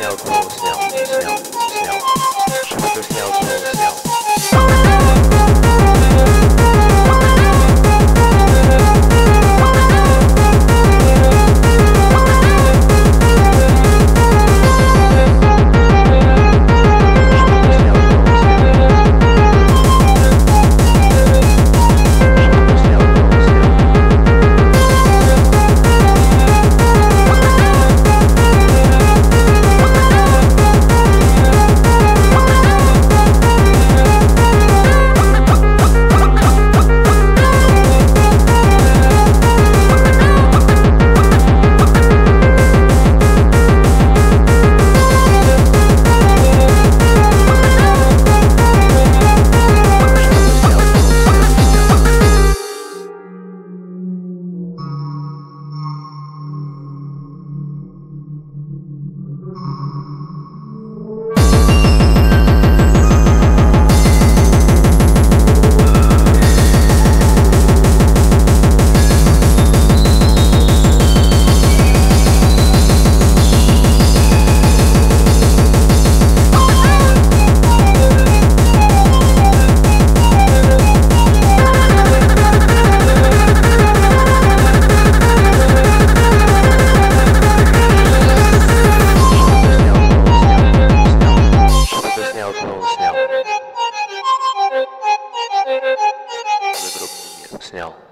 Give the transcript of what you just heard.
okay snel.